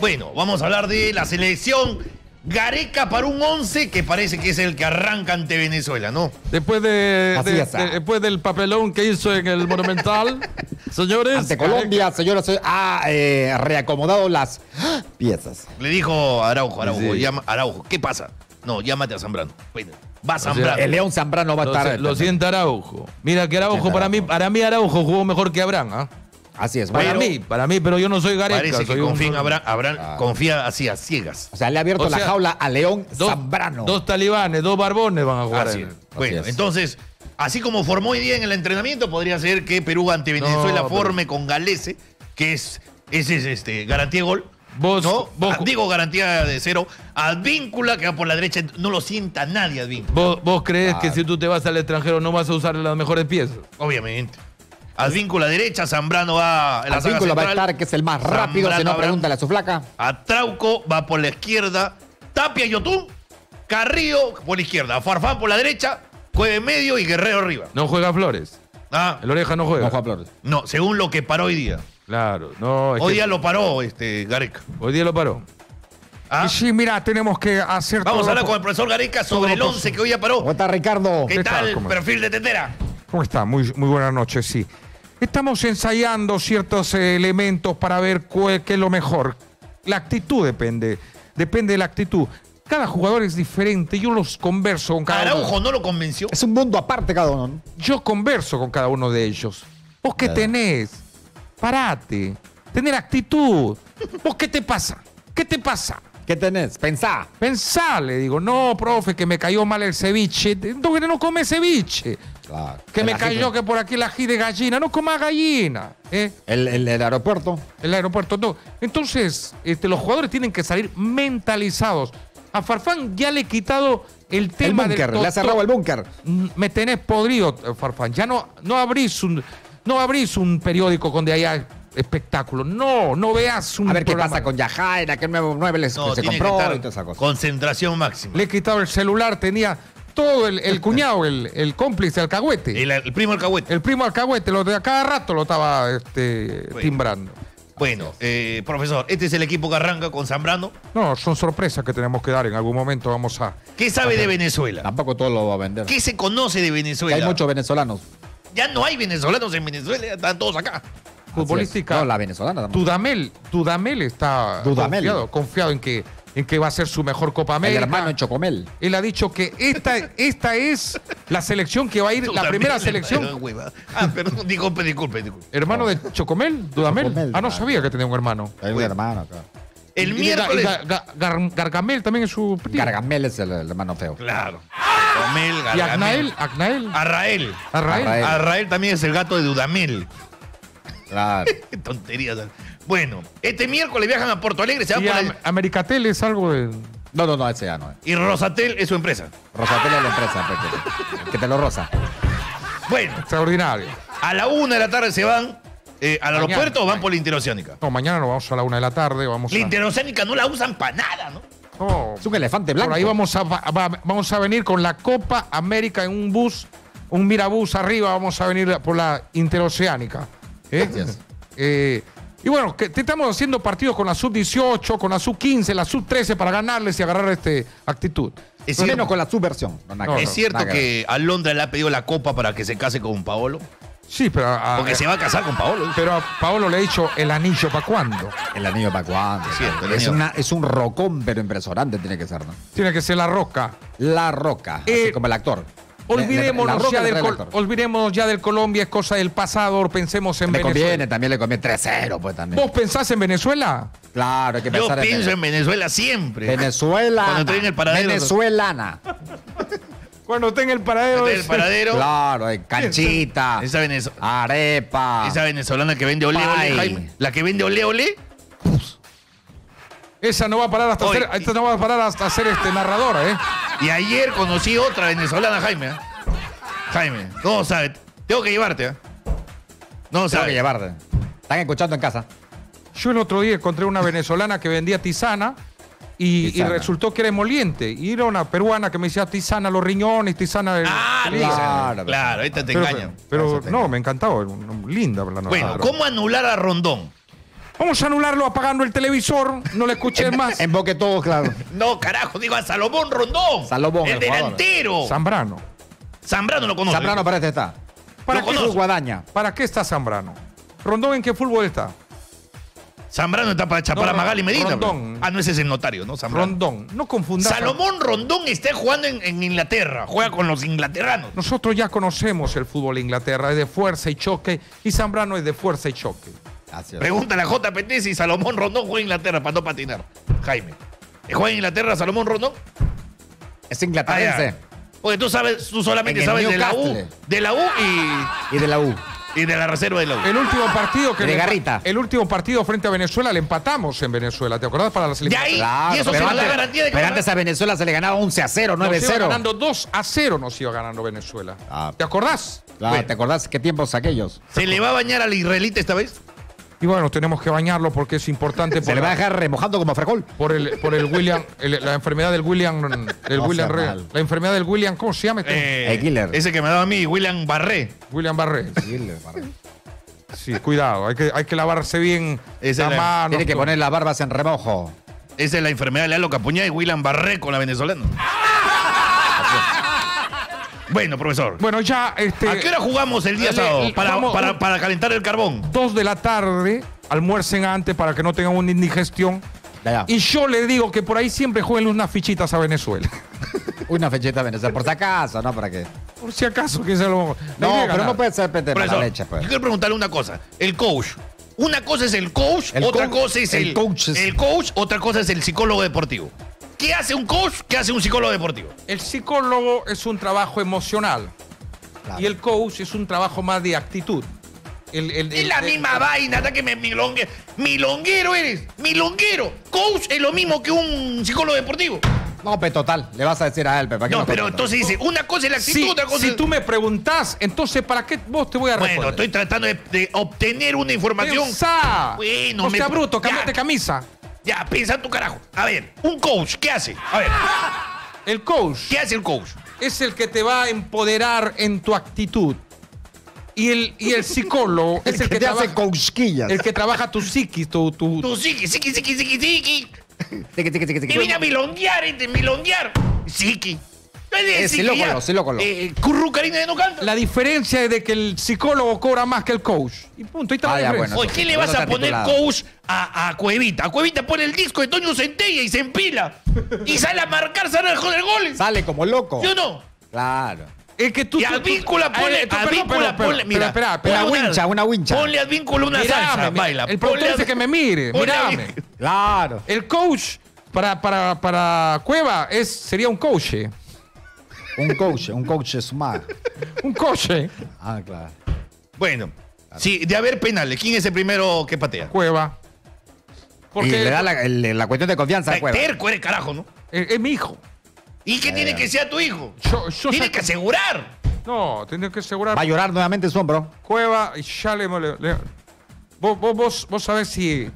Bueno, vamos a hablar de la selección Gareca para un 11 que parece que es el que arranca ante Venezuela, ¿no? Después, de, después del papelón que hizo en el Monumental, señores. Ante Colombia, señores, ha eh, reacomodado las piezas. Le dijo a Araujo, Araujo, Sí. llama, Araujo, ¿qué pasa? No, llámate a Zambrano. Bueno, va sea, Zambrano. El León Zambrano va a estar. lo siente Araujo. Mira que Araujo, para mí, Araujo. para mí Araujo jugó mejor que Abraham, ¿ah? Así es. Para mí, para mí, pero yo no soy Gareca. Parece que soy un- confía en Abraham, Abraham Ah. confía así a ciegas. O sea, le ha abierto O sea, la jaula a León Dos, Zambrano. dos talibanes, dos barbones van a jugar. Así en-. Bueno, es. entonces, así como formó hoy día en el entrenamiento, podría ser que Perú ante Venezuela pero- forme con Galese, que es, ese es este, garantía de gol. Vos- ¿no? vos- Ah, digo garantía de cero. Advíncula, que va por la derecha, no lo sienta nadie Advíncula. ¿Vos, vos crees que si tú te vas al extranjero no vas a usar las mejores piezas? Obviamente. Advíncula derecha, Zambrano va en la vínculo va a estar, que es el más rápido. Si Zambrano, no, Abraham. pregúntale a su flaca. A Trauco va por la izquierda. Tapia y Yotún. Carrillo por la izquierda. Farfán por la derecha. Cueve medio y Guerrero arriba. No juega Flores. Ah, El oreja no juega. No, Juan Flores. no, según lo que paró hoy día. Claro, no. es Hoy que- día lo paró este Gareca. hoy día lo paró. Ah, Y sí, mira, tenemos que hacer Vamos a hablar lo con el profesor Gareca sobre el lo 11 que hoy ya paró. ¿Cómo está Ricardo? ¿Qué ¿Qué tal perfil de Tetera? ¿Cómo está? Muy, muy buenas noches, sí. Estamos ensayando ciertos eh, elementos para ver cuál- qué es lo mejor. La actitud depende, depende de la actitud. Cada jugador es diferente, yo los converso con cada Araujo uno. no lo convenció. Es un mundo aparte cada uno. ¿no? Yo converso con cada uno de ellos. ¿Vos qué Claro. tenés? Parate. Tener actitud. ¿Vos qué te pasa? ¿Qué te pasa? ¿Qué tenés? Pensá. Pensá, le digo, no, profe, que me cayó mal el ceviche. ¿Dónde no come ceviche? Claro. Que El me cayó que por aquí el ají de gallina. No coma gallina. ¿eh? El, el, el aeropuerto. El aeropuerto. No. Entonces, este, los jugadores tienen que salir mentalizados. A Farfán ya le he quitado el El tema búnker. del Le ha cerrado el búnker. Mm, Me tenés podrido, Farfán. Ya no, no abrís un, no abrís un periódico donde haya espectáculo. No, no veas un A ver qué pasa con Yajaira, qué nuevo nueve les- No, se compró que y toda estar esa cosa. concentración máxima. Le he quitado el celular, tenía todo el, el cuñado, el, el cómplice, alcahuete. El, el primo alcahuete. El primo alcahuete, lo de a cada rato lo estaba este, Bueno. timbrando. Bueno, eh, profesor, este es el equipo que arranca con Zambrano. No, son sorpresas que tenemos que dar. En algún momento vamos a. ¿Qué sabe de Venezuela? Tampoco todo lo va a vender. ¿Qué se conoce de Que Venezuela? hay muchos venezolanos. Ya no hay venezolanos en Venezuela, ya están todos acá. Futbolística. No, la venezolana tampoco. Dudamel, Dudamel está Dudamel. confiado, confiado en que, en que va a ser su mejor Copa El América. hermano en Chocomel. Él ha dicho que esta, esta es la selección que va a ir, la también, primera selección. Ah, perdón, disculpe, disculpe, disculpe. Hermano de Chocomel, Dudamel. Chocomel, ah, no claro. sabía que tenía un hermano. Hay un hermano acá. El Y miércoles. y Ga- Ga- Gar- Gargamel también es su tío. Gargamel es el, el hermano feo. Claro. Comel, Y Gargamel. Agnael, Agnael, Arrael. Arrael. Arrael. Arrael también es el gato de Dudamel. Claro. Qué tonterías. Bueno, este miércoles viajan a Porto Alegre, se van Y por Am- el- Americatel es algo de. No, no, no, ese ya no es. Y Rosatel es su empresa. Rosatel es la empresa. pues, que, que te lo rosa. Bueno, extraordinario. a la una de la tarde se van eh, al Mañana. aeropuerto o van por la interoceánica. No, mañana nos vamos a la una de la tarde. Vamos La a. interoceánica no la usan para nada, ¿no? Es un elefante blanco. Por ahí vamos a, va- va- vamos a venir con la Copa América en un bus, un mirabús arriba, vamos a venir por la interoceánica. ¿eh? Es. Eh, y bueno, que te estamos haciendo partidos con la sub-18, con la sub-15, la sub-13 para ganarles y agarrar este actitud. Es Menos cierto, con la subversión. No, es cierto que a Londra le ha pedido la copa para que se case con Paolo. Sí, pero a, Porque se va a casar con Paolo. pero a Paolo le ha dicho el anillo para cuándo. El anillo para cuándo. Es cierto, es, una, es un rocón, pero impresionante tiene que ser, ¿no? Tiene que ser la roca. La roca. Eh, así como el actor. La Olvidémonos, ya le del trae el Col- actor. olvidémonos ya del Colombia, es cosa del pasado, pensemos en Le Venezuela. conviene, también le conviene 3-0, pues también. ¿Vos pensás en Venezuela? Claro, hay que Yo pensar pienso en en Venezuela siempre. Venezuela. Cuando estoy en el paradero. Venezuelana. Cuando esté en el paradero. En el paradero. Claro, hay canchita. Esa, venezo- Arepa. esa venezolana que vende ole ole. Jaime. La que vende ole ole. Esa no va a parar hasta ser, esta no va a parar hasta ser este narradora, ¿eh? Y ayer conocí otra venezolana, Jaime. ¿eh? Jaime, no sabe. Tengo que llevarte, ¿eh? No Tengo que llevarte. Están escuchando en casa. Yo el otro día encontré una venezolana que vendía tisana Y, resultó que era emoliente. Y era una peruana que me decía tisana los riñones, tisana el. Ah, el claro. Claro, claro, esta te Pero, engañan. pero te no, me encantaba. Linda la. Bueno, ¿cómo anular a Rondón? Vamos a anularlo apagando el televisor. No le escuché más. Emboque todo, claro. No, carajo, digo a Salomón Rondón. Salomón, el delantero. Zambrano. Zambrano lo conoce. Zambrano parece está. ¿Para Lo qué. Guadaña. ¿Para qué está Zambrano? ¿Rondón en qué fútbol está? Zambrano está para chapar No, a Magali Medina. Rondón. Ah, no, ese es el notario, ¿no? Zambrano. Rondón. No confundas. Salomón Rondón está jugando en, en Inglaterra. Juega con los inglateranos. Nosotros ya conocemos el fútbol de Inglaterra, es de fuerza y choque, y Zambrano es de fuerza y choque. Es. Pregúntale a JPT si Salomón Rondón juega en Inglaterra para no patinar. Jaime. ¿Juega en Inglaterra Salomón Rondón? Es Ah, inglaterrense. Porque tú sabes, tú solamente sabes de la U, de la U y, Y de la U. y de la reserva de la U. El último partido que De le- Garrita. el último partido frente a Venezuela le empatamos en Venezuela, ¿te acordás para la De selección? ahí, Claro, y eso pero nos antes, garantía de que pero antes a Venezuela se le ganaba 11 a 0, 9 Nos a iba 0. ganando 2 a 0 nos iba ganando Venezuela. Ah. ¿Te acordás? Claro, Bueno. ¿Te acordás qué tiempos aquellos? ¿Se le va a bañar al israelita esta vez? Y bueno, tenemos que bañarlo porque es importante Se por, le va a dejar remojando como frijol. por el por el William, el- la enfermedad del William, el No William Re- la enfermedad del William, ¿cómo se llama? este? Eh, El killer. Ese que me daba a mí, William Barré. William Barré. Sí, cuidado, hay que, hay que lavarse bien Esa la- manos. Tiene que todo. poner las barbas en remojo. Esa es la enfermedad de Lalo Capuñá y William Barré con la venezolana. Bueno, profesor. Bueno, ya este ¿A qué hora jugamos el día le- sábado para, vamos- para, para calentar el carbón? dos de la tarde, almuercen antes para que no tengan una indigestión. Ya, ya. Y yo le digo que por ahí siempre jueguen unas fichitas a Venezuela. Una fechita de Venezuela. Por si acaso, ¿no? ¿Para qué? Por si acaso que se lo. No, pero ganar. no puede ser leche, pues. yo quiero preguntarle una cosa. El coach. Una cosa es el coach, El otra coach- cosa es el, el coach es- el coach, otra cosa es el psicólogo deportivo. ¿Qué hace un coach? ¿Qué hace un psicólogo deportivo? El psicólogo es un trabajo emocional Claro. y el coach es un trabajo más de actitud. El- el- Es el- la el- misma vaina, hasta que me milongue. Milonguero eres, milonguero. Coach es lo mismo que un psicólogo deportivo. No, pe, total. Le vas a decir a él, pe, ¿para qué No, pero entonces dice, una cosa es la actitud, Si, otra cosa si es... tú me preguntás, entonces ¿para qué vos te voy a Bueno, responder? estoy tratando de, de obtener una información. Pensá. Bueno, no me- sea bruto, Ya. cámbiate camisa. Ya, piensa tu carajo. A ver, un coach, ¿qué hace? A ver, El coach ¿qué hace el coach? es el que te va a empoderar en tu actitud. Y el, y el psicólogo es el que, te hace trabaja, cosquillas. el que trabaja tu psiquis, tu, tu- Tú sigue, sigue, sigue, sigue, sigue. Tiqui, tiqui, tiqui, tiqui. Que viene a milonguear, este, milonguear. Eh, sí lo colo, sí lo colo. Eh, Curru Karina de no canta. La diferencia es de que el psicólogo cobra más que el coach. Y punto, ahí está Ah, la ya, diferencia. Oye, ¿qué le vas a está poner titulado. coach a, a Cuevita? A Cuevita pone el disco de Toño Centella y se empila. Y sale a marcar, sale a joder goles. Sale como loco. ¿Sí o no? Claro. Es que tú. Y tú- tú- Advíncula, Ay, ponle, perdón, Advíncula, mira. espera, espera, Una ponle wincha, una wincha. Ponle Advíncula una Mirame, salsa, baila. el productor Ponle dice Ad- que me mire, ponle mirame. Claro. El coach para, para, para Cueva es, sería un coach. eh. Un coach, un coach es más. Un coach. eh. Ah, claro. Bueno, sí, de haber penales, ¿quién es el primero que patea? Cueva. y Porque le da la, el- la cuestión de confianza a Cueva. Terco eres carajo, ¿no? es, es mi hijo. ¿Y qué tiene que ser tu hijo? Yo, yo Tiene que asegurar. No, tengo que asegurar. Va a llorar nuevamente su hombro. Cueva, y ya le. le- le- vos, vos, vos, vos sabés si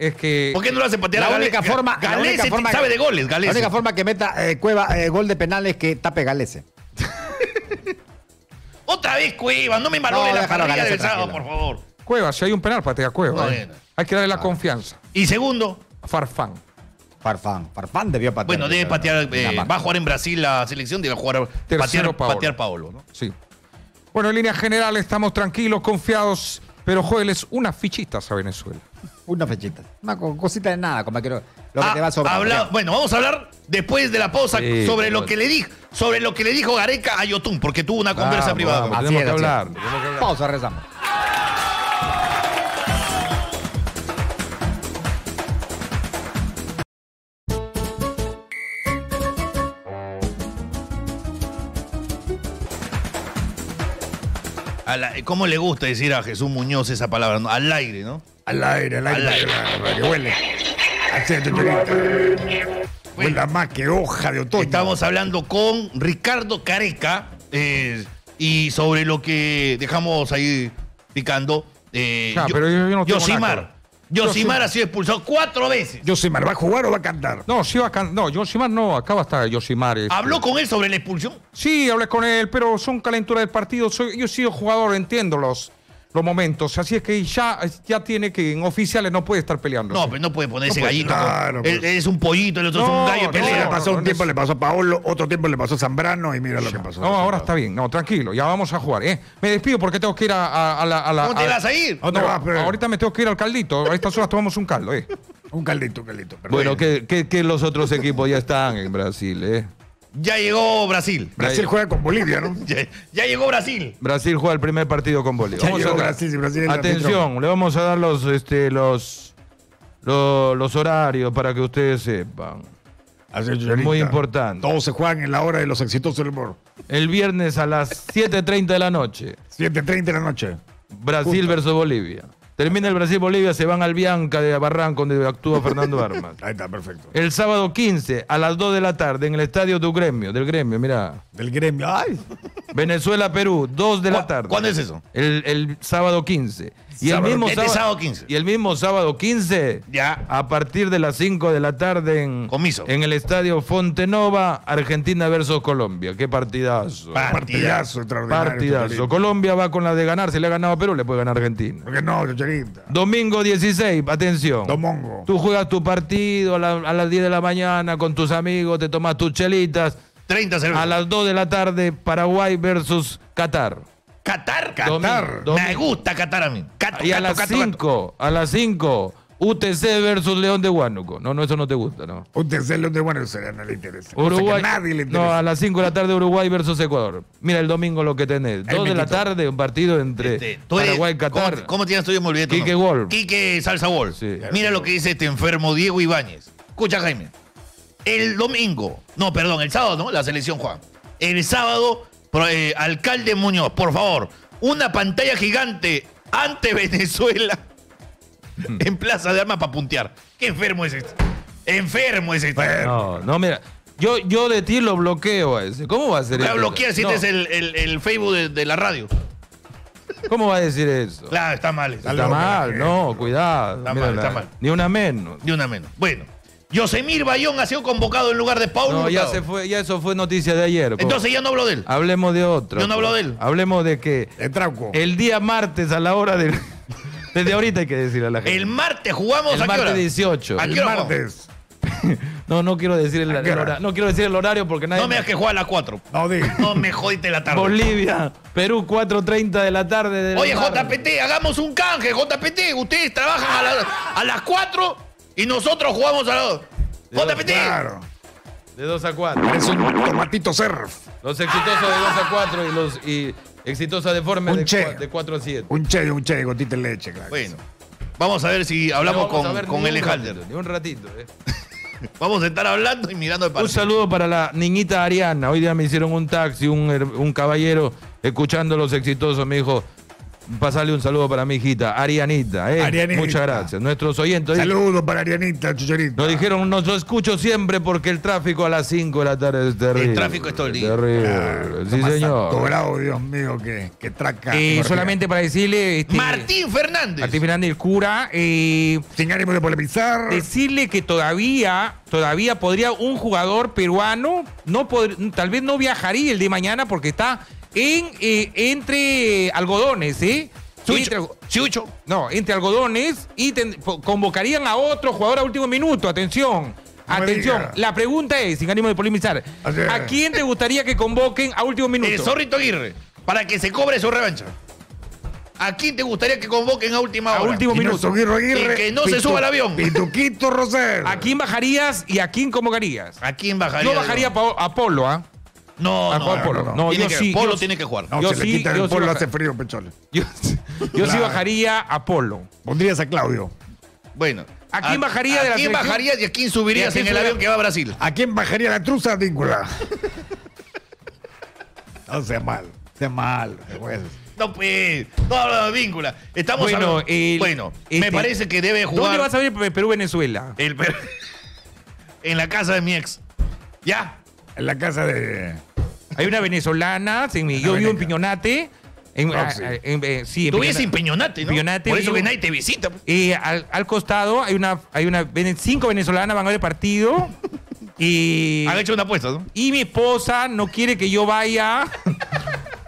es que. ¿Por qué no lo hace patear La a Gale- única forma. la única forma sabe de goles, La Galese. única forma que meta eh, Cueva eh, gol de penal es que tape Galese. Otra vez Cueva, no me malogre No, la parrilla del sábado, por favor. Cueva, si hay un penal, patea Cueva. No, eh. Hay que darle la confianza. Y segundo, Farfán. Farfán. Farfán debió patear. bueno, debe patear, eh, va a jugar en Brasil la selección, debe jugar Tercero patear, Paolo. patear Paolo, ¿no? Sí. Bueno, en líneas generales estamos tranquilos, confiados, pero juegueles unas fichitas a Venezuela. Una fechita. Una co- cosita de nada, como que lo, lo que Ah, te va a sobrar. habla- bueno, vamos a hablar después de la pausa Sí, sobre lo que le dijo, sobre lo que le dijo Gareca a Yotun, porque tuvo una conversa Vamos, privada. vamos, tenemos es, que hablar. tenemos que hablar. Pausa, rezamos. La- ¿Cómo le gusta decir a Jesús Muñoz esa palabra? no? Al aire, ¿no? Al aire, al aire, Al aire. para que huele. Huela más que hoja de otoño. Estamos hablando con Ricardo Careca eh, y sobre lo que dejamos ahí picando. eh, Ya, yo- pero yo- yo no Yosimar. Yosimar ha sido expulsado cuatro veces. Yosimar, ¿va a jugar o va a cantar? No, sí va a can- No, Yoshimar no, acá va a estar Yoshimar. este. ¿Habló con él sobre la expulsión? Sí, hablé con él, pero son calenturas del partido. Soy, yo he sido jugador, entiendo los, los momentos. Así es que ya, ya tiene que, en oficiales no puede estar peleando. No, pero no puede ponerse No puede, gallito. claro, él, pues. él es un pollito, el otro es un gallo no, Le pelea. no, pasó un no tiempo, le pasó a Paolo, otro tiempo le pasó a Zambrano y mira lo que pasó. No, ahora está bien. No, tranquilo, ya vamos a jugar. ¿eh? Me despido porque tengo que ir a, a- a la. a la- ¿Cómo te vas a ir? ¿A dónde No, vas, Pedro? ahorita me tengo que ir al caldito. A estas horas tomamos un caldo, ¿eh? Un caldito, un caldito. perfecto. Bueno, que, que- que los otros equipos ya están en Brasil, ¿eh? Ya llegó Brasil. Brasil juega con Bolivia, ¿no? Ya, ya llegó Brasil. Brasil juega el primer partido con Bolivia. Vamos a- Brasil, Atención, le vamos a dar los, este, los, los, los horarios para que ustedes sepan. Es muy importante. Todos se juegan en la hora de los exitosos del humor. El viernes a las 7.30 de la noche, 7.30 de la noche. Brasil versus Bolivia. Termina el Brasil-Bolivia, se van al Bianca de Barranco, donde actúa Fernando Armas. Ahí está, perfecto. El sábado 15 a las 2 de la tarde en el estadio tu gremio, del gremio, mira. Del gremio. Ay, Venezuela-Perú, 2 de la ¿Cu- tarde. cuándo es eso? El, el sábado 15. Y el, mismo este sábado, sábado 15. y el mismo sábado 15, Ya. a partir de las 5 de la tarde en, Comiso. en el estadio Fontenova, Argentina versus Colombia. Qué partidazo. Pa- partidazo extraordinario. partidazo. Colombia va con la de ganar, se le ha ganado a Perú, le puede ganar a Argentina. ¿Por qué no, Chicharita? Domingo 16, atención. Domongo. Tú juegas tu partido a, la- a las 10 de la mañana con tus amigos, te tomas tus chelitas. 30 cervezas. A las 2 de la tarde, Paraguay versus Qatar. Qatar. Qatar. Domingo. Me gusta Qatar a mí. Cato, Y a cato, las cato, cato. 5, a las 5, UTC versus León de Huánuco. No, no, eso no te gusta, ¿no? Un tercero de ese no le interesa. Uruguay. nadie le interesa. no, a las 5 de la tarde Uruguay versus Ecuador. Mira el domingo lo que tenés. Ahí 2 de la tarde, un partido entre Este, Paraguay y Qatar. ¿Cómo, cómo tienes tú? Yo me olvidé Quique nombre. Wolf. Quique Salsa Wolf. Sí. Mira lo que dice este enfermo Diego Ibáñez. Escucha, Jaime. El domingo, no, perdón, el sábado, ¿no? La selección Juan. El sábado, pro- eh, alcalde Muñoz, por favor, una pantalla gigante ante Venezuela en Plaza de Armas para puntear. ¿Qué enfermo es este? Enfermo es este. No, no, mira. Yo, yo de ti lo bloqueo a ese. ¿Cómo va a ser eso? bloquear si No, este es el, el- el Facebook de, de la radio. ¿Cómo va a decir eso? Claro, está mal. Está la mal, no, cuidado. Está mal, está la- mal. Ni una menos. De una menos. Bueno, Yosemir Bayón ha sido convocado en lugar de Paulo No, ya Hurtado. se fue, ya eso fue noticia de ayer. co- Entonces ya no hablo de él. Hablemos de otro. Yo no hablo co. de él. Hablemos de que De Trauco. el día martes a la hora del. Desde ahorita hay que decirle a la gente. El martes jugamos El a qué hora? martes 18. ¿A qué El hora martes. No, no quiero decir el, ¿A qué el hora? hora- no quiero decir el horario porque nadie. No me digas que juega a las 4. No, di. No me jodiste la tarde. Bolivia, Perú, 4.30 de la tarde. Oye, martes. JPT, hagamos un canje, JPT. Ustedes trabajan a, la- a las 4 y nosotros jugamos a las 2. JPT. Claro. De 2 a 4. Es un tomatito surf. Los exitosos de 2 a 4 y los y exitosa deforme Un de, che. cua- de 4 a 7. Un che, un che, gotita de leche, claro. Bueno, vamos a ver si hablamos No con, con ni L. un Halder. ratito, Ni un ratito. eh. Vamos a estar hablando y mirando el Un partido. saludo para la niñita Ariana. Hoy día me hicieron un taxi, un, un caballero escuchando los exitosos. Me dijo, pasarle un saludo para mi hijita, Arianita. eh. Arianita. Muchas gracias. Nuestros oyentes. Saludos para Arianita, Chicharito. Nos dijeron, nos lo escucho siempre porque el tráfico a las 5 de la tarde es terrible. El tráfico es todo el día. Terrible. Sí, señor. Bravo, Dios mío, que, que traca. Eh, solamente para decirle, este, Martín Fernández. Martín Fernández, el cura, eh, Sin ánimo de polemizar. decirle que todavía, todavía podría un jugador peruano, no pod- tal vez no viajaría el de mañana porque está en eh, entre algodones, ¿eh? Entre- Chucho. Chucho. no, entre algodones y ten- convocarían a otro jugador a último minuto. Atención. No Atención, la pregunta es, sin ánimo de polemizar. ¿a quién te gustaría que convoquen a último minuto? El Zorrito Aguirre. Para que se cobre su revancha. ¿A quién te gustaría que convoquen a última A hora? último Pino minuto. Aguirre, Aguirre, Y que no se suba al avión. Pituquito Rosel. ¿A quién bajarías y a quién convocarías? ¿A quién bajaría? Yo bajaría a Pa- a Polo, ¿ah? No, A no, Juan no, Polo. no, No, Tiene yo que- sí, Polo yo- tiene que jugar. No, Yo se sí, le quita yo el baja- hace frío, Pechole. Yo, yo sí bajaría a Polo. Pondrías a Claudio. Bueno. ¿A quién bajaría de la ¿A quién selección? bajarías y a quién subirías ¿Y a en el avión que va a Brasil? ¿A quién bajaría la truza víncula? no sea mal, sea mal. pues. No, pues, no de víncula. Estamos Bueno, hablando- el- bueno me este- parece que debe ¿Dónde jugar vas a ver Perú-Venezuela? el en la casa de mi ex. ¿Ya? En la casa de. Hay una venezolana, sí, mi- yo vivo en venezolana. Piñonate, En- Roxy. a- en- eh, sí, en Tú vives Peñona- en Peñonate, ¿no? Peñonate, Por eso vivo. que nadie te visita. pues. Y al, al costado hay una, hay una, cinco venezolanas, van a ver el partido. Y, Han hecho una apuesta, ¿no? y mi esposa no quiere que yo vaya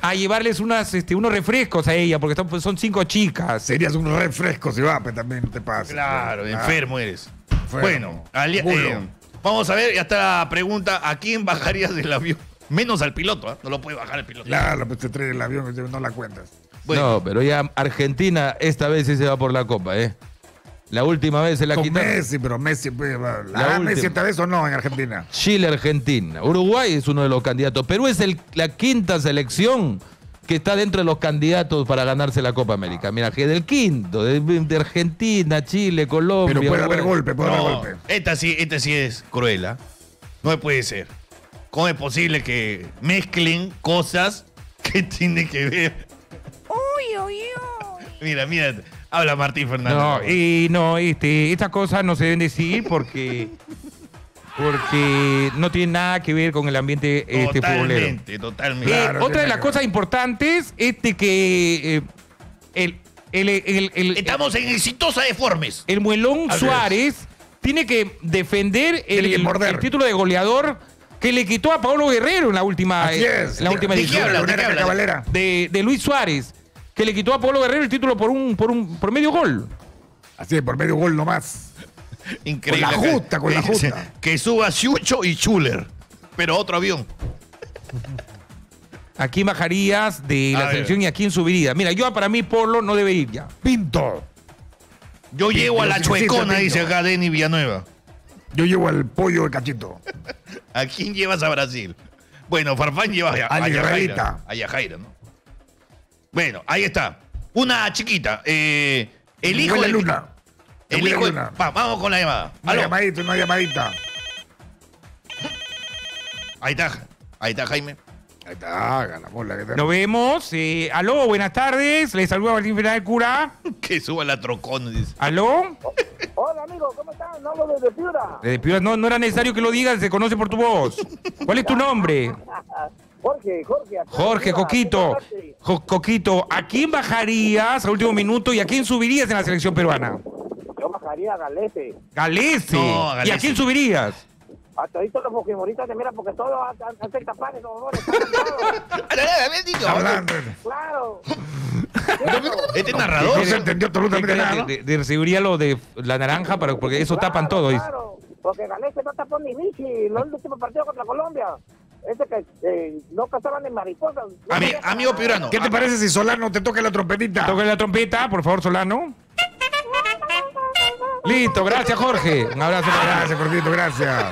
a llevarles unas, este, unos refrescos a ella, porque son, pues, son cinco chicas. Serías un refresco si va, pero también no te pasa. Claro, enfermo eres. Enfermo. Bueno, al- eh, vamos a ver, ya está la pregunta, ¿a quién bajarías del avión? Menos al piloto, ¿ah? No lo puede bajar el piloto. Claro, pues te trae el avión y no la cuentas. Bueno, No, pero ya Argentina esta vez sí se va por la copa, ¿eh? La última vez se la Con quitaron. Messi, pero Messi, pues, va- La ¿la última. Messi esta vez o no en Argentina? Chile, Argentina. Uruguay es uno de los candidatos. Perú es el- la quinta selección que está dentro de los candidatos para ganarse la Copa América. Mira, que del quinto, de, de Argentina, Chile, Colombia. Pero puede haber golpe, puede haber golpe. esta sí, esta sí es cruel, ¿ah? No puede ser. ¿Cómo es posible que mezclen cosas que tienen que ver? Mira, mira, habla Martín Fernández. No, y no, este, estas cosas no se deben decir porque, porque no tiene nada que ver con el ambiente este, futbolero. totalmente, totalmente. Eh, Claro, otra de las cosas importantes es de que eh, el, el, el, el- Estamos en exitosa de Formes. el muelón Suárez tiene que defender Tiene que el título de goleador que le quitó a Pablo Guerrero en la última, Así eh, es. la última ¿De qué edición. habla? ¿De. De, de Luis Suárez, que le quitó a Pablo Guerrero el título por un, por un por medio gol. Así es, por medio gol nomás. Increíble. Con la justa, con la Que justa. Que suba Chucho y Schuller. Pero otro avión. ¿A quién bajarías de A la ver. selección y a quién subirías? Mira, yo para mí Polo no debe ir ya. Pinto. Yo Sí, llego a la chuecona, pinto. dice acá Denny Villanueva. Yo llevo al pollo de cachito. ¿A quién llevas a Brasil? Bueno, Farfán lleva a, a, A Yajaira. A Yajaira, ¿no? Bueno, ahí está. Una chiquita. Eh, el hijo del- Luna. El hijo. Luna. Va, vamos con la llamada. Una Aló. llamadita, una llamadita. Ahí está. Ahí está Jaime. Ahí está, haga la que te... Nos vemos. eh, aló, buenas tardes. Les saluda Martín Fernández Cura. Que suba la trocona, dice. Aló. Amigo, ¿cómo están? No hablo desde Piura. Eh, Piura, no, no era necesario que lo digas, se conoce por tu voz. ¿Cuál es tu nombre? Jorge, Jorge. Jorge, Piura, Coquito. Coquito, ¿a quién bajarías al último minuto y a quién subirías en la selección peruana? Yo bajaría a Galete. Galese. No, ¿Y Galese. a quién subirías? A toditos los pokémonistas te miran porque todos hacen- los dolores. Está hablando. Claro. Este narrador. No se entendió absolutamente nada, ¿no? De, de- de seguridad lo de la naranja, para, porque eso tapan todo. Claro, porque Galete no tapó ni bichi. Los últimos partidos contra Colombia. Ese que eh, no cazaban ni mariposas. No Ami- amigo Piurano. ¿Qué te parece si Solano te toca la trompetita? Toca la trompeta, por favor, Solano. Listo, gracias, Jorge. Un abrazo para Gracias, Jorgito, gracias.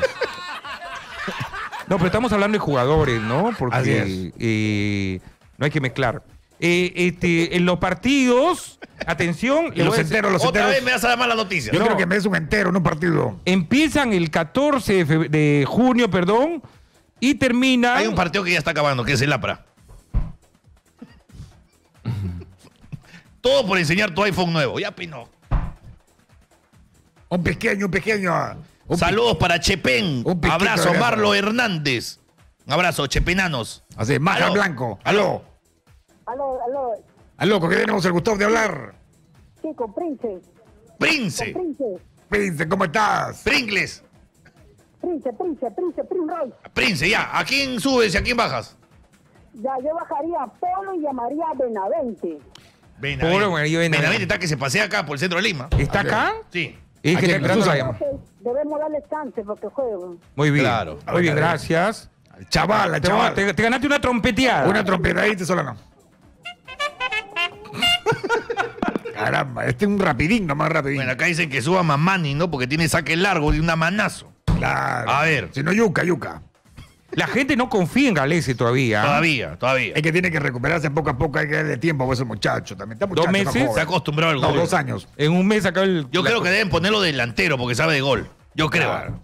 No, pero estamos hablando de jugadores, ¿no? Porque Así es. eh, no hay que mezclar. Eh, este, en los partidos, atención, los enteros, los Otra enteros. vez me vas a dar mala noticia. Yo No. creo que me des un entero, no un partido. empiezan el 14 de, de junio, perdón, y terminan. Hay un partido que ya está acabando, que es el APRA. Todo por enseñar tu iPhone nuevo. Ya, pino. Un pequeño, un pequeño. Un Saludos para Chepen. un Abrazo. Marlo Hernández. Un abrazo, Chepenanos. pe- Así, Maja Aló. Blanco. Aló. Aló, aló. Aló, ¿con qué tenemos el gusto de hablar? Sí, con Prince. Prince. Prince. Prince, ¿cómo estás? Pringles. Prince, Prince, Prince, Prince Roy. Prince, ya. ¿A quién subes y a quién bajas? Ya, yo bajaría a Polo y llamaría a Benavente. Benavente. Pobre, bueno, yo Benavente. Benavente está que se pasea acá por el centro de Lima. ¿Está acá? Sí. Es ¿A que está esperando la llamada. Debemos darle chance porque juegan. Muy bien. Claro. Muy bien, gracias. Chavala, Te, chaval. te- te ganaste una trompeteada. Una trompetadita Solano. Caramba, este es un rapidín, nomás rapidín. Bueno, acá dicen que suba Mamani, ¿no? Porque tiene saque largo de una manazo. Claro. A ver. Si no, yuca, yuca. La gente no confía en Galese todavía. Todavía, todavía. Es que tiene que recuperarse poco a poco, hay que darle tiempo a ese muchacho también. Está muchacho, ¿Dos meses? Se ha acostumbrado al No, gol. dos años. En un mes acá el. Yo la- creo que deben ponerlo delantero porque sabe de gol. Yo creo. Claro.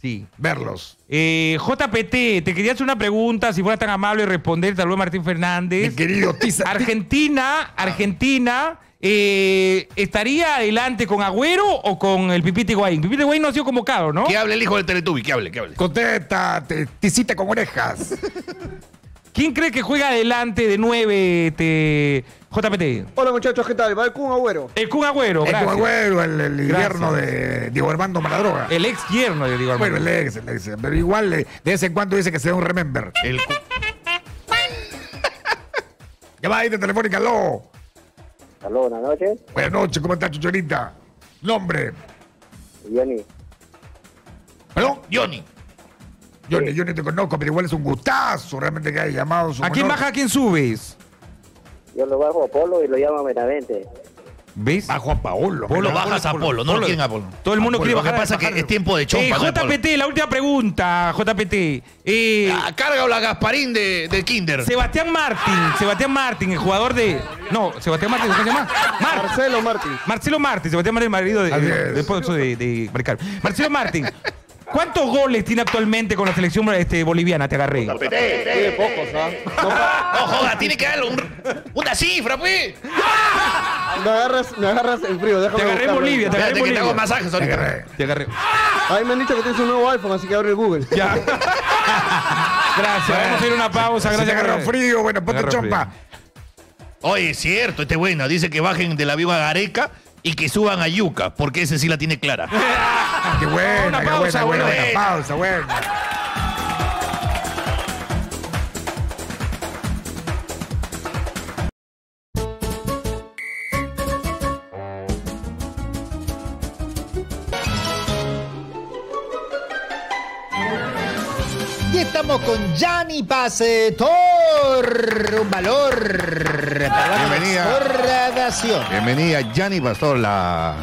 Sí. Verlos. Eh, JPT, te quería hacer una pregunta, si fuera tan amable responder, tal vez Martín Mi Fernández. querido Tiza. Argentina, Argentina, eh, ¿estaría adelante con Agüero o con el Pipita Higuaín? Pipita Higuaín no ha sido convocado, ¿no? Que hable el hijo del Teletubby, que hable, que hable. Contesta, te- tisita con orejas. ¿Quién cree que juega adelante de 9 este, JPT? Hola muchachos, ¿qué tal? Va el Kun Agüero. El Kun Agüero, El gracias. Agüero, el, el Gracias. yerno de Diego Armando Maladroga. El ex yerno de Diego Bueno, Armando. el ex, el ex. Pero igual eh, de vez en cuando dice que se da un remember. El cu- Llamadita telefónica, aló. Aló, buenas noches. Buenas noches, ¿cómo está Chuchorita? Nombre. Johnny. ¿Perdón? Johnny. Ni- yo ni te conozco, pero igual es un gustazo realmente que haya llamado. su ¿A quién honor. baja, a quién subes? Yo lo bajo a Polo y lo llamo Benavente. ¿Ves? Bajo a Paolo. Polo bajas a Polo, no lo quieren a Polo. Todo el mundo quiere Lo que bajar. pasa es que bajar- es tiempo de chompa, Eh, no de Polo. JPT, la última pregunta, JPT. Eh, Ah, carga la Gasparín de, de Kinder. Sebastián Martín, Sebastián Martín, el jugador de. No, Sebastián Martín, ¿cómo se llama? Mar- Marcelo Martín. Marcelo Martín, Sebastián Martín, marido de, de, de de. Marcelo Martín, ¿cuántos goles tiene actualmente con la selección este, boliviana? Te agarré. Tiene pocos, ¿ah? No joda, tiene que darle un- una cifra, pues. Me agarras, me agarras en frío, déjame Te agarré en buscarlo. Bolivia, te agarré en Espérate que te hago Bolivia. masajes ahorita. Agarré. Te agarré. Ahí me han dicho que tienes un nuevo iPhone, así que abre el Google. Ya. Gracias, vamos a ir a una pausa. Si te Gracias. agarró frío, bueno, ponte agarró chompa. Oye, es cierto, este bueno. Dice que bajen del avión a Gareca y que suban a Yuca, porque ese sí la tiene clara. Qué buena, Una qué pausa, buena, bueno. buena, pausa, buena. Y estamos con Gianni Pacetor, un valor para la Bienvenida. Bienvenida, Gianni Pastor, la,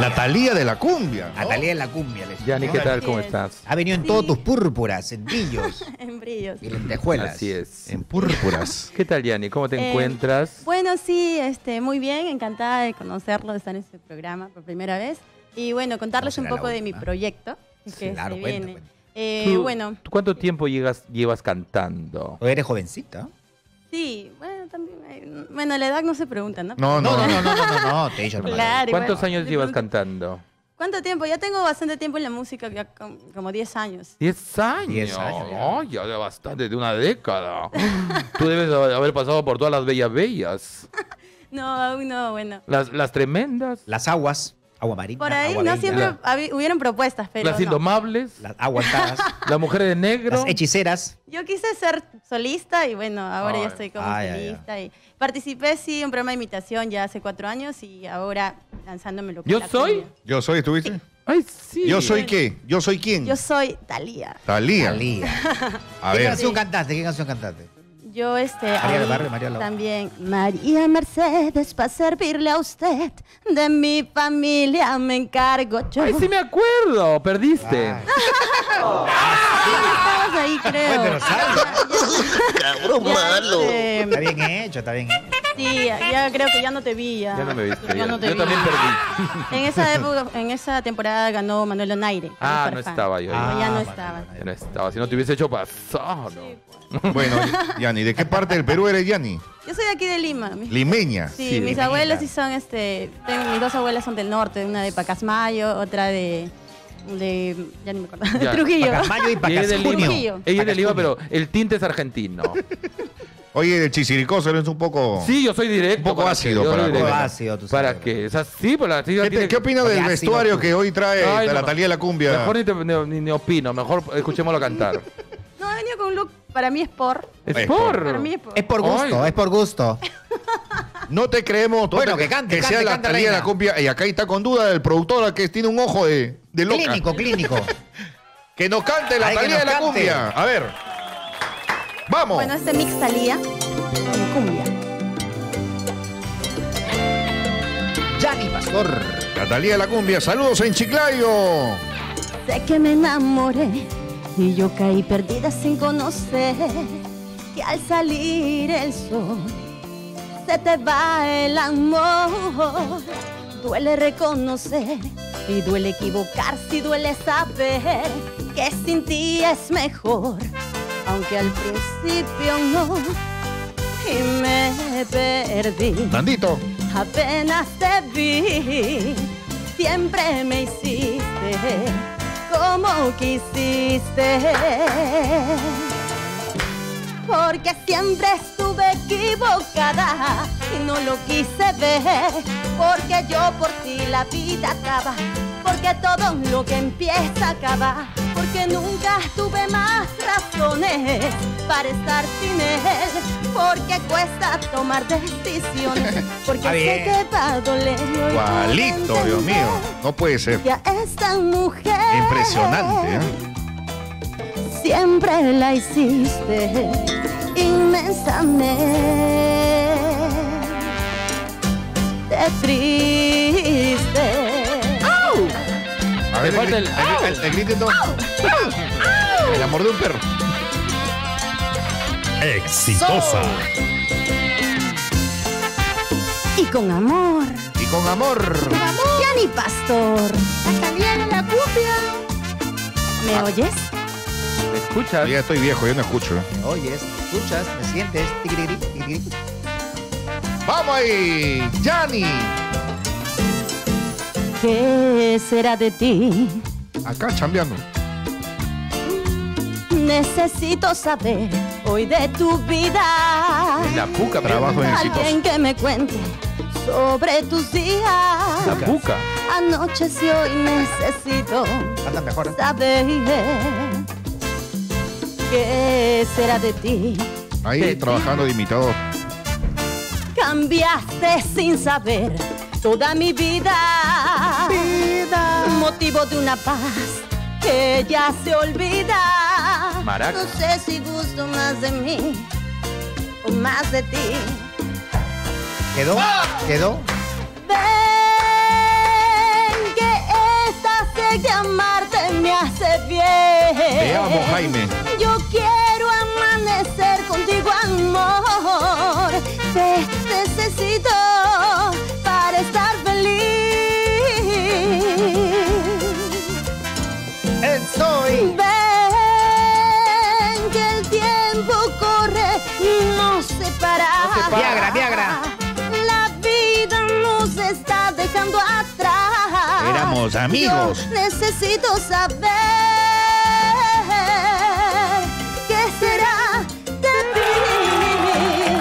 la Talía de la cumbia. ¿no? Natalia en la cumbia. les- Yanni, ¿qué tal? ¿Cómo estás? Ha venido en todos tus púrpuras, en brillos en brillos. y lentejuelas. Así es. En púrpuras. ¿Qué tal, Yanni? ¿Cómo te Eh, encuentras? Bueno, sí, este, muy bien, encantada de conocerlo, de estar en este programa por primera vez. Y bueno, contarles un poco la de mi proyecto que Claro, se cuenta, viene. cuenta. Eh, ¿Tú- bueno, tú ¿Cuánto tiempo llegas, llevas cantando? O eres jovencita. sí, bueno, también, eh, bueno, la edad no se pregunta, ¿no? No, No, no, no, no, no, no, no, no, te he dicho. Claro, ¿Cuántos igual, años llevas cantando? ¿Cuánto tiempo? Ya tengo bastante tiempo en la música, ya com- como 10 años. Diez años. Diez años, ya. Ay, ya de bastante, de una década. Tú debes de haber pasado por todas las bellas bellas. No, aún no, bueno. Las, las tremendas. Las aguas, agua marina, Por ahí agua no bella, siempre hubieron propuestas, pero las no. indomables. las aguantadas, Las mujeres de negro. las hechiceras. Yo quise ser solista y bueno, ahora Ay, ya estoy como ay, ay, solista. Y participé, sí, en un programa de imitación ya hace cuatro años y ahora lanzándome lo que ¿Yo la soy? cumbia. ¿Yo soy, estuviste? Ay, sí. ¿Yo soy qué? ¿Yo soy quién? Yo soy Talía. Talía. Talía. A ¿Qué ver. canción cantaste? ¿Qué canción cantaste? Yo, este. María Barrio, María. También. María Mercedes, para servirle a usted. De mi familia me encargo yo. Ay, sí me acuerdo. Perdiste. Ah. Sí, estabas ahí, creo. Sabes. Cabrón malo. Está bien hecho, está bien hecho. Sí, ya creo que ya no te vi. Ya, Ya no me viste. Ya ya. no te Yo vi. también perdí. En esa época, en esa temporada ganó Manuel Donaire. Ah, no estaba yo. Ahí. ya no Ah, estaba. Ya no estaba. Si no te hubiese hecho pasado. Bueno, Yanni, ¿de qué parte del Perú eres, Yanni? Yo soy de aquí de Lima. Mis- Limeña. Sí, Sí, mis abuelos sí son, este, tengo, mis dos abuelas son del norte, una de Pacasmayo, otra de, de, ya ni me acuerdo, de Ya, Trujillo. Pacasmayo y Y ella es de Lima. Trujillo. Ella es de Lima, Pacastunio. pero el tinte es argentino. Oye, el chisiricoso eres un poco... Sí, yo soy directo. Un poco ¿para ácido para directo. ácido, tú ¿Para qué? Es así, pues la ¿Qué, tiene- qué opinas del vestuario ácido, que hoy trae Ay, de no, la. Talía de la Cumbia? Mejor ni, te- ni- ni opino, mejor escuchémoslo cantar. No, he venido con un look, para mí es por. Es Es por. Para mí es por. Es por gusto, Ay. es por gusto. No te creemos. no Bueno, te- que cante, Que cante, sea la cante, Talía de la reina. Cumbia. Y acá está con duda el productor que tiene un ojo de, de loca. Clínico, clínico. Que nos cante la Ay, que de nos la cante. Cumbia. A ver. Vamos. Bueno, este mix salía con cumbia. Gianni Pastor. La Talía de la Cumbia. Saludos en Chiclayo. Sé que me enamoré y yo caí perdida sin conocer que al salir el sol se te va el amor. Duele reconocer y duele equivocarse y duele saber que sin ti es mejor, aunque al principio no. Y me perdí. Nandito. Apenas te vi, siempre me hiciste como quisiste. porque siempre estuve equivocada y no lo quise ver, porque yo por ti la vida acaba, porque todo lo que empieza acaba, porque nunca tuve más razones para estar sin él, porque cuesta tomar decisiones, porque sé que va a doler. Igualito, Dios mío. No puede ser. Que a esta mujer Impresionante, ¿eh? siempre la hiciste inmensamente triste. Le falta el, el- el, el- el grito. El amor de un perro. Exitosa. Y con amor, Y con amor. Gianni Pastor. La calidad de la cumbia. ¿Me Ah. oyes? ¿Me escuchas? Yo ya estoy viejo, yo no escucho. ¿eh? Me oyes, me escuchas, me sientes. Tigri, tigri. ¡Vamos ahí! ¡Yanni! ¿Qué será de ti? Acá chambeando. Necesito saber hoy de tu vida. En la puca, Trabajo en exitoso. Alguien que me cuente sobre tus días. La puca. Anocheció y necesito Anda mejor. saber qué será de ti. Ahí trabajando de imitador. Cambiaste sin saber toda mi vida. Motivo de una paz que ya se olvida. Maraca. No sé si gusto más de mí o más de ti. ¿Quedó? ¿Quedó? Ven que esta sed de amarte me hace bien. Te amo, Jaime. Yo quiero amanecer contigo, amor. Te necesito Éramos amigos. Yo necesito saber qué será de mí.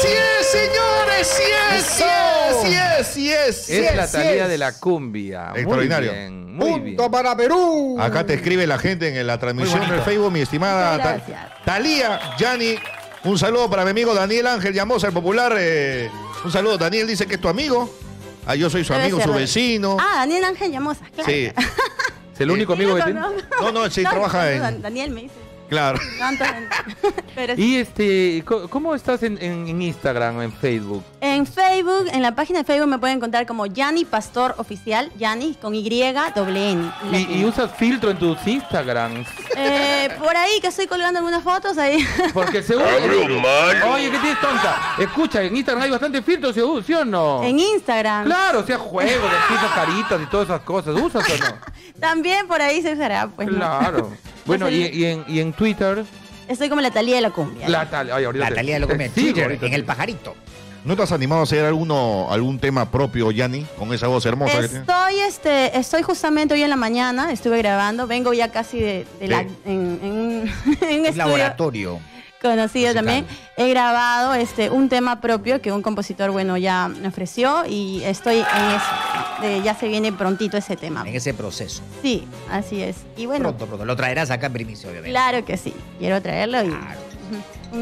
¡Sí es, señores! ¡Sí es! ¡Sí es! ¡Sí es! ¡Sí es! Es la sí Talía es. de la cumbia. Extraordinario. Muy bien, muy bien. Punto para Perú. Acá te escribe la gente en la transmisión del. Facebook, mi estimada. Talía, Yanni. Un saludo para mi amigo Daniel Ángel Llamosa, el popular. eh, un saludo. Daniel dice que es tu amigo. Ah, yo soy su Debe amigo, ser su de- vecino. Ah, Daniel Ángel Llamosa, claro. Sí, Es el único amigo que tiene. No, no, sí, trabaja en- Dan- Daniel me dice. Claro. Pero sí. Y este, co- ¿cómo estás en, en- en Instagram o en Facebook? En Facebook, en la página de Facebook me pueden encontrar como Yanni Pastor Oficial, Yanni con Y, doble N. ¿Y, y usas filtro en tus Instagrams? Eh, por ahí que estoy colgando algunas fotos ahí. Porque seguro. Oye, ¿qué tienes tonta? Escucha, en Instagram hay bastante filtros, ¿sí ¿sí o no? en Instagram. Claro, o sea, juegos, de caritas y todas esas cosas. ¿Usas o no? También por ahí se usará, pues. ¿no? Bueno, y, y en, y en Twitter, Estoy como la Talía de la cumbia. la tal. Ay, ahorita La te- Talía de te come en sigo Twitter, ahorita. en el pajarito. ¿No te has animado a hacer alguno, algún tema propio, Yanni, con esa voz hermosa que tienes? Estoy, este, estoy justamente hoy en la mañana, estuve grabando, vengo ya casi de, de la, Sí. en, en un, en un Un estudio laboratorio. Conocido musical. también. He grabado este, un tema propio que un compositor bueno ya me ofreció y estoy en eso. De- ya se viene prontito ese tema. En ese proceso. Sí, así es. Y bueno, Pronto, pronto. Lo traerás acá en primicia, obviamente. claro que sí. Quiero traerlo y Claro.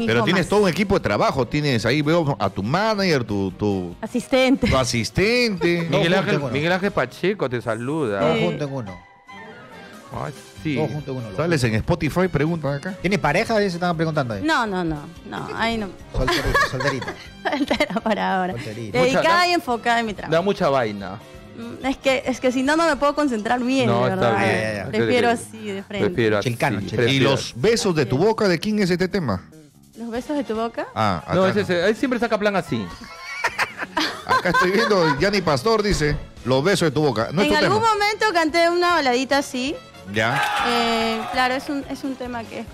Pero tienes más. todo un equipo de trabajo. Tienes ahí, veo a tu manager, tu, tu, asistente. tu asistente. Miguel Ángel. Miguel Ángel Pacheco te saluda. Sí. junto en uno. Ay, sí. Todo junto en uno. loco. Sales en Spotify, preguntan acá. ¿Tienes pareja? Se estaban preguntando ahí. No, no, no, no, ahí no. Solterita, solterita. Soltera para ahora. Solterita. Dedicada Mucha- y enfocada en mi Da trabajo. mucha vaina. Mm, Es que, es que si no, no me puedo concentrar bien, No, de está verdad. bien. Ya, ya, ya. Prefiero así, de frente. Prefiero así. Chilcano, chilcano. ¿Y prefiero los besos de tu boca de quién es este tema? ¿Los besos de tu boca? Ah, acá, No, no. ese, ese- él siempre saca plan así. acá estoy viendo, Yanni Pastor dice, los besos de tu boca. No es en tu algún tema. momento canté una baladita así. Ya. Eh, claro, es un, es un tema que es...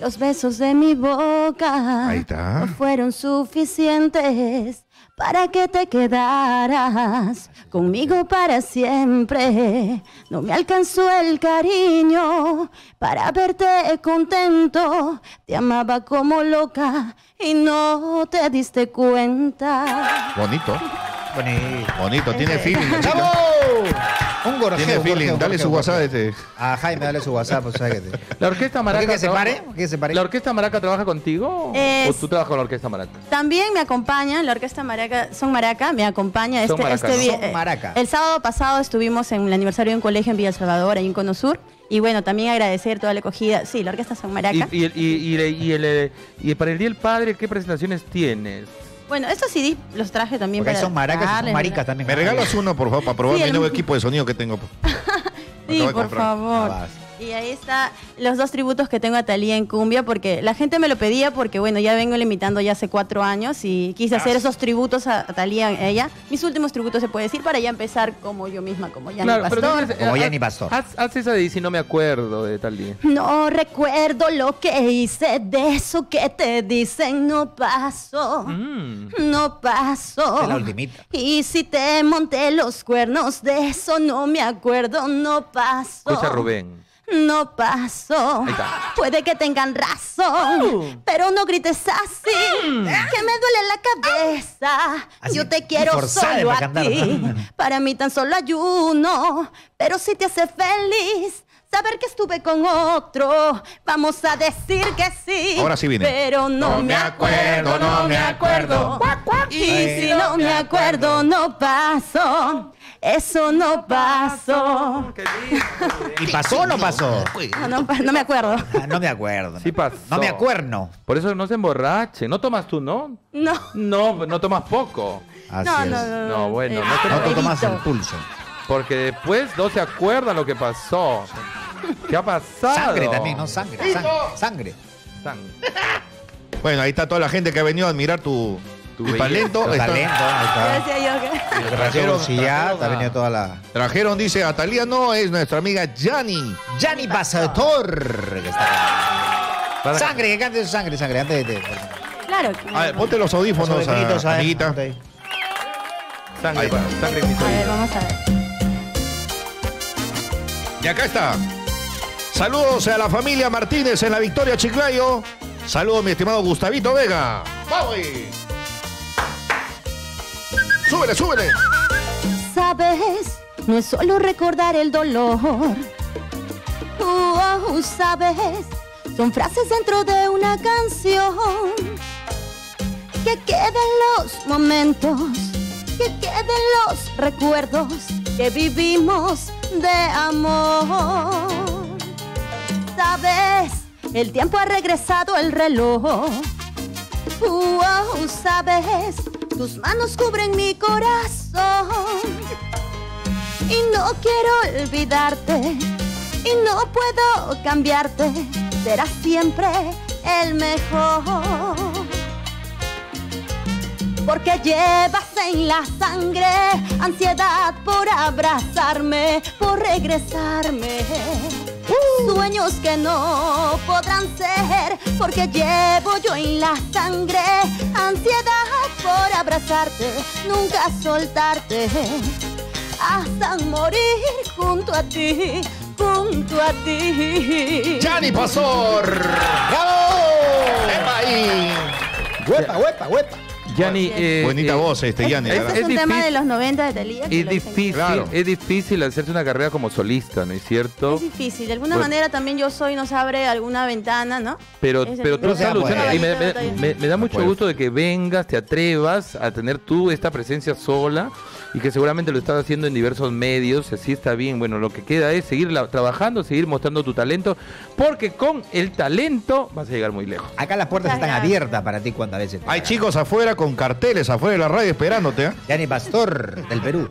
Los besos de mi boca Ahí está. no fueron suficientes para que te quedaras conmigo para siempre. No me alcanzó el cariño para verte contento. Te amaba como loca y no te diste cuenta. Bonito. Bonito. Bonito, tiene feeling. Un gorjeo. Tiene un feeling. gorjeo, Dale su WhatsApp. Este. A Jaime, dale su WhatsApp. pues, ¿sabes qué te- ¿La orquesta maraca ¿Quieres que que se pare? ¿La orquesta maraca trabaja contigo? Es- ¿O tú trabajas con la orquesta maraca? También me acompaña la orquesta Maraca, Son Maraca, me acompaña Son este, Maraca, este ¿no? vi- Son eh, Maraca. El sábado pasado estuvimos en el aniversario de un colegio en Villa Salvador, ahí en Cono Sur. Y bueno, también agradecer toda la acogida. Sí, la orquesta Son Maraca. Y, y, y, y- y el, eh, y para el Día del Padre, ¿qué presentaciones tienes? Bueno, estos CD los traje también Porque para. son maracas y son maricas ¿verdad? también. Me regalas uno, por favor, para probar Sí, mi el- nuevo equipo de sonido que tengo. Sí, por comprar. favor. Ah. Y ahí está los dos tributos que tengo a Talía en cumbia, porque la gente me lo pedía, porque bueno, ya vengo limitando ya hace cuatro años y quise hacer esos tributos a, a Talía, a ella. Mis últimos tributos se puede decir, para ya empezar como yo misma, como Yanni Pastor. dices, Como eh, Yanni haz- Pastor. Haz, haz esa de y si no me acuerdo de tal día. No recuerdo lo que hice de eso que te dicen no pasó. Mm. No pasó. La. Y si te monté los cuernos de eso no me acuerdo, no pasó. Escucha Rubén. No está. Puede que tengan razón, pero no grites así. Que me duele la cabeza. Así, Yo te quiero solo a ti. ¿no? Para mí tan solo hay uno, pero si te hace feliz. Saber que estuve con otro, vamos a decir que sí. Ahora sí viene. Pero no, me acuerdo, no me acuerdo. Y si no me acuerdo, no pasó. Eso no pasó. ¿Y pasó o no pasó? No, no, pa- no me acuerdo. Ah, No me acuerdo. Sí pasó. No me acuerdo. Por eso no se emborrache. ¿No tomas tú, no? No. No, no tomas poco. Así No, es. no, no, No, bueno, Eh, no te- No te tomas el pulso. Porque después no se acuerdan lo que pasó. ¿Qué ha pasado? Sangre también, ¿no? Sangre. Sangre. Sangre. Sangre. Bueno, ahí está toda la gente que ha venido a admirar tu, Tu talento. Tu Está- talento. que- Trajeron, Sí, ya a- venido toda la. trajeron, dice Atalía, no, es nuestra amiga Yanni. Yanni Pasator. Que está Para- Sangre, que cante su sangre, sangre. Antes de. de- Claro. A ver, ponte los audífonos, Los audífonos, a- a amiguita. Sangre, Ahí va. sangre en mis A ver, vamos a ver. Y acá está. Saludos a la familia Martínez en la Victoria Chiclayo. Saludos, mi estimado Gustavito Vega. ¡Vamos! ¡Súbele, súbele! Sabes, no es solo recordar el dolor. Oh, sabes, son frases dentro de una canción. Que queden los momentos, que queden los recuerdos que vivimos de amor. Sabes, el tiempo ha regresado el reloj. Oh, sabes, tus manos cubren mi corazón. Y no quiero olvidarte, y no puedo cambiarte. Serás siempre el mejor. Porque llevas en la sangre ansiedad por abrazarme, por regresarme. Sueños que no podrán ser, porque llevo yo en la sangre ansiedad por abrazarte, nunca soltarte, hasta morir junto a ti, junto a ti. ¡Yanni Pastor! ¡Bravo! ¡Epa ahí! ¡Huepa, huepa, huepa! Yanni, eh, Bonita eh, voz este, Yanni. es-. Este un tema de los 90 de Talía. Es difícil, Claro. es difícil hacerse una carrera como solista, ¿no es cierto? Es difícil, de alguna Bueno. manera también yo soy, nos abre alguna ventana, ¿no? Pero, Es pero tú estás luchando y me, Caballito, me- está me- me da mucho gusto de que vengas, te atrevas a tener tú esta presencia sola y que seguramente lo estás haciendo en diversos medios, así está bien. Bueno, lo que queda es seguir la- trabajando, seguir mostrando tu talento, porque con el talento vas a llegar muy lejos. Acá las puertas están abiertas para ti cuantas veces. Hay chicos afuera con carteles afuera de la radio esperándote. ¿eh? Yanni Pastor del Perú.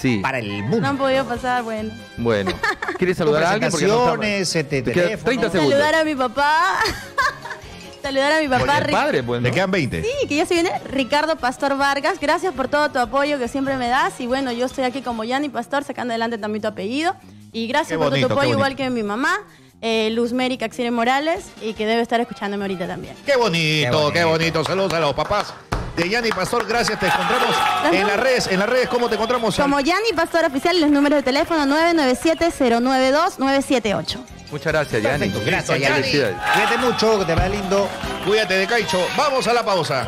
Sí, Para el No mundo. han podido pasar, bueno. bueno. ¿Quieres saludar a alguien? Porque no está- este, Te queda teléfono. 30 segundos. Saludar a mi papá. Saludar a mi papá. Ric- padre, pues, Le ¿no? quedan 20. Sí, que ya se viene Ricardo Pastor Vargas. Gracias por todo tu apoyo que siempre me das. Y bueno, yo estoy aquí como Yanni Pastor, sacando adelante también tu apellido. Y gracias por tu apoyo, igual que mi mamá, eh, Luz Mary Caxire Morales, y que debe estar escuchándome ahorita también. Qué bonito, Qué qué bonito. Saludos a los papás. de Yanni Pastor. Gracias, te encontramos en las redes. En las redes, ¿cómo te encontramos? Como Yanni Pastor Oficial, los números de teléfono 997-092-978. Muchas gracias, Yanni. Gracias, Yanni. Cuídate mucho, que te vaya lindo. Cuídate de Caicho. Vamos a la pausa.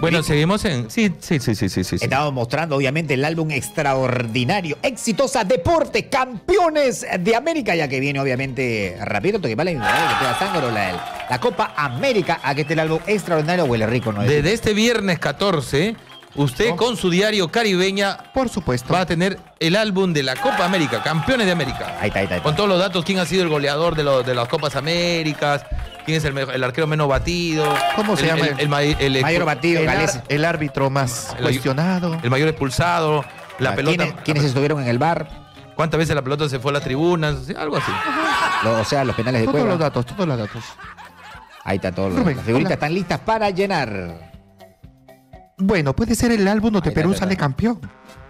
Bueno, seguimos en. Sí, sí, sí, sí, sí. sí. Estamos mostrando, obviamente, el álbum extraordinario, exitosa Deporte, campeones de América, ya que viene, obviamente, rápido, que vale, que te sangre, la, la Copa América. Aquí está el álbum extraordinario, huele rico, ¿no? Desde este viernes 14, usted con su diario Caribeña Por supuesto. va a tener el álbum de la Copa América, Campeones de América. Ahí está, ahí está. Con todos los datos, quién ha sido el goleador de, de las Copas Américas, quién es el, mejor- el arquero menos batido. ¿Cómo se el- llama? El, el ma- el- Mayor batido, El, árbitro más El- cuestionado. el mayor expulsado, la Ah, pelota. ¿Quiénes, quiénes estuvieron en el bar? ¿Cuántas veces la pelota se fue a las tribunas? Algo así. Lo- o sea, los penales de Todos Cueva. los datos, todos los datos. Ahí está todo. Rubén, Las figuritas hola. están listas para llenar. Bueno, puede ser el álbum donde Perú sale campeón.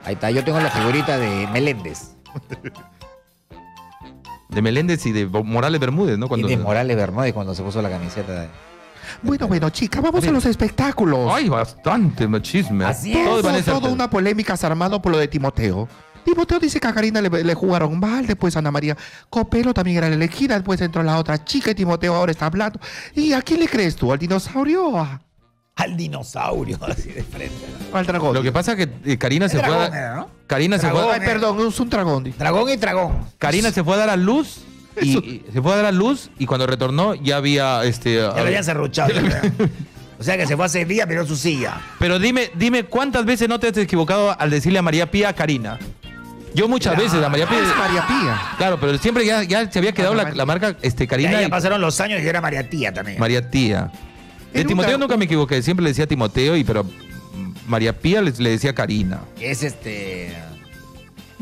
Ahí está, yo tengo la figurita de Meléndez. De Meléndez y de Morales Bermúdez, ¿no? Cuando, y de Morales Bermúdez cuando se puso la camiseta de... Bueno, bueno, chicas, vamos a los espectáculos. Ay, bastante chisme. Así es. Todo Todo, toda una polémica se ha armado por lo de Timoteo. Timoteo dice que a Karina le, le jugaron mal, después Ana María Copelo también era la elegida, después entró la otra chica y Timoteo ahora está hablando. ¿Y a quién le crees tú? ¿Al dinosaurio Al dinosaurio, así de frente. al dragón? Lo que pasa es que eh, Karina se fue a dar- ¿no? Karina se fue a. Ay, perdón, es un dragón. Dragón y dragón. Karina se fue a dar a luz y, se fue a dar a luz y cuando retornó ya había este Ya lo habían cerruchado. yo o sea que se fue hace día, pero su silla. pero dime dime cuántas veces no te has equivocado al decirle a María Pía Karina yo muchas veces a María Pía Es María Pía. claro pero siempre ya, ya se había quedado la, la marca este Ya, Karina ya y pasaron los años y era María Tía también. María Tía de Timoteo nunca me equivoqué siempre le decía Timoteo y pero María Pía le, le decía Karina es este...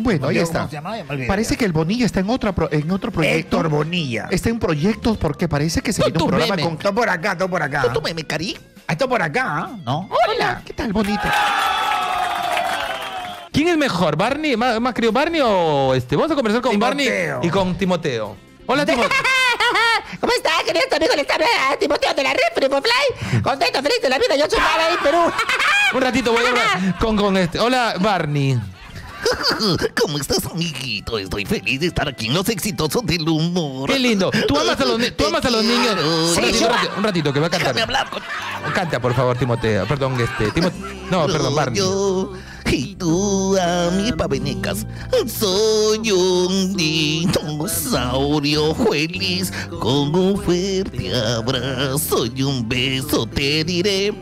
Bueno, ahí ¿Cómo está. Parece que el Bonilla está en, otra pro- en otro proyecto. Héctor Bonilla. Está en proyectos porque parece que se viene un Tú programa meme. con... Todo por acá, todo por acá. ¿Tú me, me cari? Ah, Esto por acá, ¿ah? ¿no? Hola, ¿qué tal, bonito? ¿quién es mejor Barney más, más querido Barney o este vamos a conversar con Barney Timoteo. y con Timoteo hola Timoteo ¿Cómo está, querido amigo? Le está hablando a Timoteo de la Red Fly. Contento, feliz de la vida. Yo soy Mara ahí, Perú. un ratito voy a hablar con, con este hola Barney ¿Cómo estás, amiguito? Estoy feliz de estar aquí en los exitosos del humor. Qué lindo. Tú amas a los, ni- tú amas a los niños. Un Sí, ratito, yo- un ratito, un ratito, que va a cantar. Déjame hablar con... Canta, por favor, Timoteo. Perdón, este. Timo- No, perdón, Barney. Yo y tú a mis pavenecas. Soy un dinosaurio feliz con un fuerte abrazo y un beso te diré.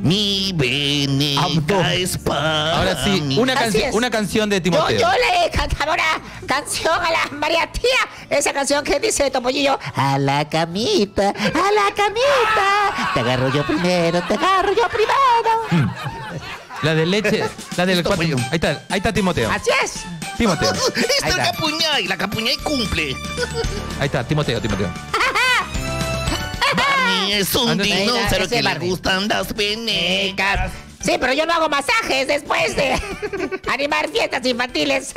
Mi veneca es para Ahora sí, mí. una, es. una canción de Yo, Timoteo. yo le cantaba una canción a la María Tía. Esa canción que dice Topollillo. A la camita, a la camita. Te agarro yo primero, te agarro yo primero. La de leche. La del cuatro- pollo. Ahí está, ahí está Timoteo. Así es. Timoteo. Está Ahí el está. Capuñay, la Capuñay cumple. Ahí está, Timoteo, Timoteo. Barney es un dinosaurio ese que le Barney. gustan las venecas. Sí, pero yo no hago masajes después de animar fiestas infantiles.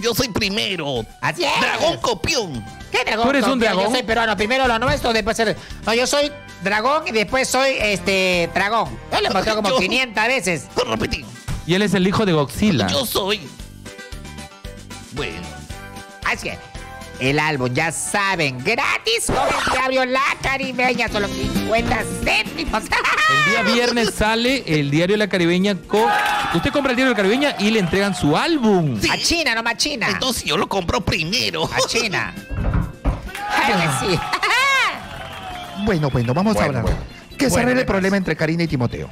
Yo soy primero. Así es. Dragón copión. ¿Qué dragón? ¿Tú eres un dragón? Yo soy peruano. Primero lo nuestro, después ser... No, yo soy dragón y después soy este dragón. Yo lo he mostrado como Yo- 500 veces. Repetí. Y él es el hijo de Godzilla. Yo soy. Bueno. Así que el álbum, ya saben, gratis con el diario La Caribeña, solo 50 céntimos. El día viernes sale el diario La Caribeña con. Usted compra el diario La Caribeña y le entregan su álbum. Sí. A China, no más China. Entonces yo lo compro primero. A China. Claro que sí. Bueno, bueno, vamos Bueno, a hablar. bueno. Que se arregle ¿qué el problema entre Karina y Timoteo.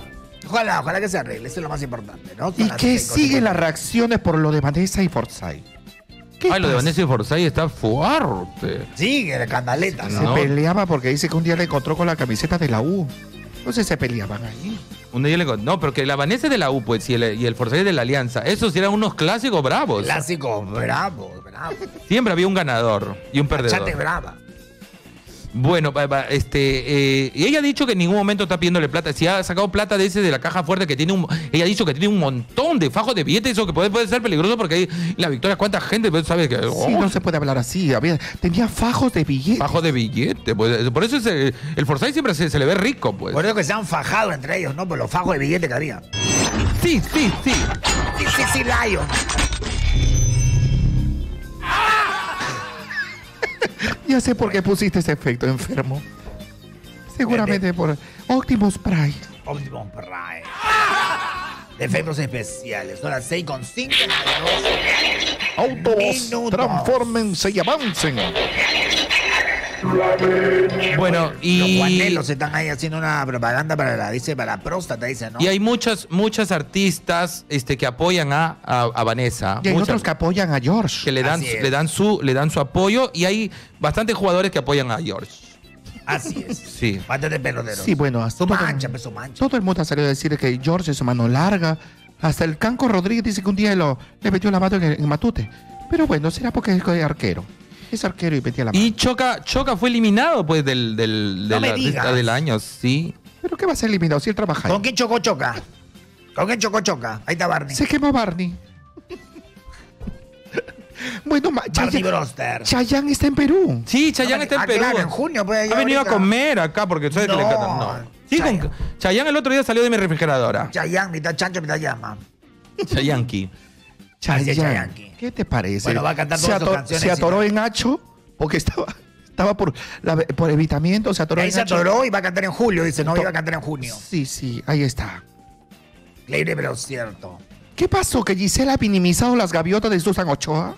Ojalá, ojalá que se arregle. Eso es lo más importante, ¿no? Y que siguen las reacciones por lo de Vanessa y Forsyth. ¿Qué Ay, lo de? Vanessa y Forsyth está fuerte. Sigue la candaleta, Se peleaba porque dice que un día le encontró con la camiseta de la U. Entonces se peleaban ahí. Un día le No, pero que la Vanessa es de la U, pues, y el, y el Forsyth es de la Alianza. Esos eran unos clásicos bravos. Clásico, bravo, bravo. brava. Siempre había un ganador y un perdedor. Chate brava. Bueno, este, eh, y ella ha dicho que en ningún momento está pidiéndole plata. Si ha sacado plata de ese de la caja fuerte que tiene un, ella ha dicho que tiene un montón de fajos de billetes, eso que puede, puede ser peligroso porque ahí la victoria, ¿cuánta gente pues, sabe que Sí, oh, no se puede hablar así. Había, tenía fajos de billetes. fajo de billete? Pues, por eso es el, el Forsyth siempre se, se le ve rico, pues. Por eso que se han fajado entre ellos, ¿no? Por los fajos de billete que había. Sí, sí, sí. Sí, sí, sí, Lion. Ya sé por qué pusiste ese efecto enfermo. Seguramente por Optimus Prime. Optimum Prime. Efectos especiales. Son las 6 con 5 Autobos, Minutos. transfórmense y avancen. Bueno, Los y, guanelos están ahí haciendo una propaganda para la, dice, para la próstata, dice, ¿no? y hay muchas, muchas artistas este, que apoyan a, a, a Vanessa. Y hay Muchas. otros que apoyan a George. que le dan, le dan su le dan su apoyo y hay bastantes jugadores que apoyan a George. Así es. Sí. Bastante peloteros. Sí, bueno, hasta Su todo, mancha, pues su mancha. todo el mundo ha salido a decir que George es su mano larga. Hasta el Canco Rodríguez dice que un día lo, le metió la mano en, el- en Matute. Pero bueno, será porque es arquero. Es arquero y metía la mano. Y Choca, Choca fue eliminado pues del, del, No me digas. del año, sí. ¿Pero qué va a ser eliminado si él trabaja ahí? ¿Con quién chocó choca? ¿Con quién chocó choca? Ahí está Barney. Se quemó Barney. bueno, ma- Barney Chayanne, Broster. Chayanne está en Perú. Sí, Chayanne está en Ah, Perú. claro, en junio, pues, ha venido ahorita. a comer acá porque sabes que le No, encanta. No. Sí, con, Chayanne. Chayanne el otro día salió de mi refrigeradora. Chayanne, mitad chancho, mitad llama. Chayanqui. Chayanne. Chayanne. ¿Qué te parece? Bueno, va a cantar se, todas sus ator- canciones se atoró en Hacho porque estaba, estaba por, la- por evitamiento. Se atoró Ahí en se atoró y va a cantar en julio, dice, no, iba a cantar en junio. Sí, sí, ahí está. Leire, pero cierto. ¿Qué pasó? ¿Que Gisela ha minimizado las gaviotas de Susan Ochoa?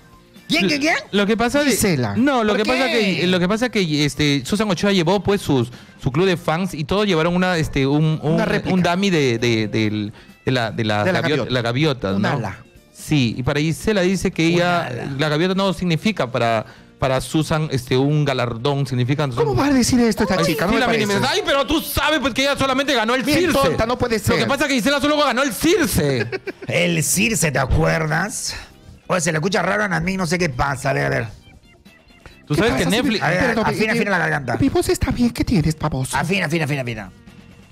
¿Quién, quién, quién? Lo que pasa de- Gisela. No, lo ¿Por que pasa que lo que pasa que este Susan Ochoa llevó pues sus su club de fans y todos llevaron una este un un, Una un dummy de, de, del- de la de la, De la gaviota, gaviota. la gaviota, Un ¿no? ala. Sí, y para Gisela dice que ella la gaviota no significa para para Susan este un galardón, significa ¿Cómo va a decir esto esta Ay, chica? No sí, me la parece. Ay, pero tú sabes pues que ella solamente ganó el Bien Circe. tonta, no puede Lo ser. que pasa es que Gisela solo ganó el Circe. El Circe, ¿te acuerdas? Oye, se le escucha raro a mí, no sé qué pasa. A ver, a ver. Tú ¿Qué sabes pasa que Netflix A ver, Perdón, afina, la garganta. Mi voz está bien. ¿Qué tienes, pavoso? Afina, afina, afina, afina.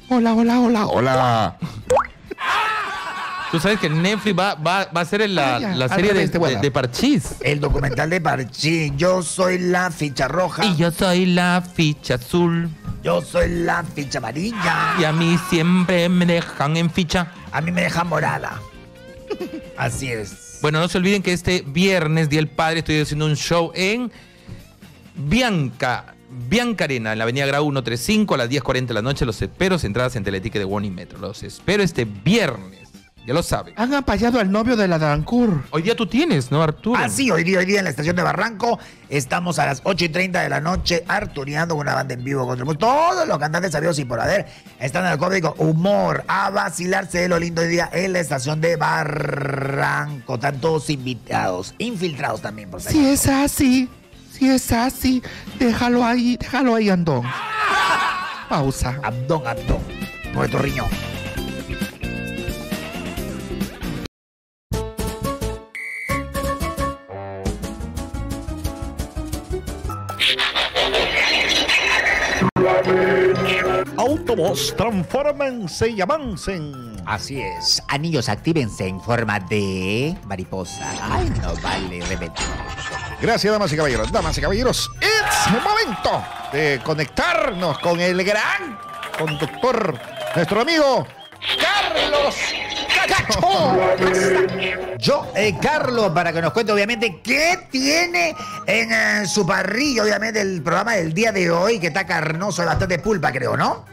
Hola, hola, hola, hola. Tú sabes que Netflix va, va, va a hacer la, Ah, ya, la al serie de, Parchís. El documental de Parchín. Yo soy la ficha roja. Y yo soy la ficha azul. Yo soy la ficha amarilla. Y a mí siempre me dejan en ficha. A mí me deja morada. Así es. Bueno, no se olviden que este viernes, Día del Padre, estoy haciendo un show en Bianca. Bianca Arena, en la avenida Grau 135 a las 10.40 de la noche. Los espero, entradas en Teletique de One y Metro. Los espero este viernes. Ya lo saben. Han apallado al novio de la Dancur. Hoy día tú tienes, ¿no, Arturo? Ah, sí, hoy día, hoy día en la estación de Barranco estamos a las 8 y 30 de la noche artureando con una banda en vivo contra el mundo. Todos los cantantes sabidos y por haber están en el código Humor a vacilarse de lo lindo hoy día en la estación de Barranco. Están todos invitados, infiltrados también, por si Si es así, si es así, déjalo ahí, déjalo ahí, Andón. Pausa. Abdón, abdón, nuestro riñón. Autobos, transfórmense y avancen. Así es. Anillos, actívense en forma de mariposa. Ay, no vale repetir. Gracias, damas y caballeros. Damas y caballeros, es momento de conectarnos con el gran conductor, nuestro amigo Carlos Cacho. Yo, eh, Carlos, para que nos cuente obviamente qué tiene en eh, su parrilla, obviamente, el programa del día de hoy, que está carnoso, bastante pulpa, creo, ¿no?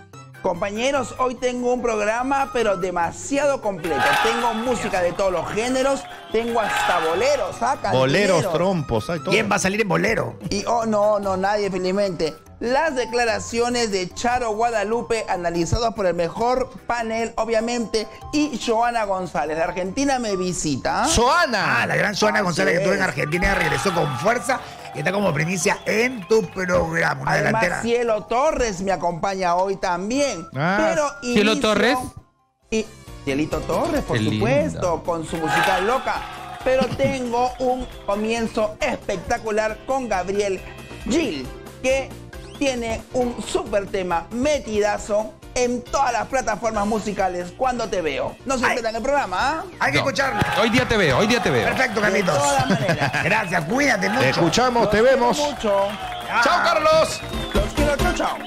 Compañeros, hoy tengo un programa pero demasiado completo. Tengo música de todos los géneros, tengo hasta boleros, ¿ah? Boleros, trompos, hay todo. ¿Quién va a salir en bolero? Y oh, no, no, nadie, felizmente. Las declaraciones de Charo Guadalupe analizadas por el mejor panel, obviamente, y Joana González de Argentina me visita. Soana. Ah, la gran Joana González que estuvo en. Argentina regresó con fuerza y está como primicia en tu programa. Una Además, delantera. Cielo Torres me acompaña hoy también. Ah. Pero ¿Cielo inicio- Torres? Y Cielito Torres, por Qué supuesto, con su musical loca. pero tengo un comienzo espectacular con Gabriel Gil, que tiene un super tema metidazo en todas las plataformas musicales cuando te veo. No se pierdan el programa, ¿ah? Hay que No. escucharlo. Hoy día te veo, hoy día te veo. Perfecto, De Carlitos. todas maneras. Gracias, cuídate mucho. Te escuchamos, te quiero vemos. mucho. ¡Chao, Carlos! Los quiero, chao, chao.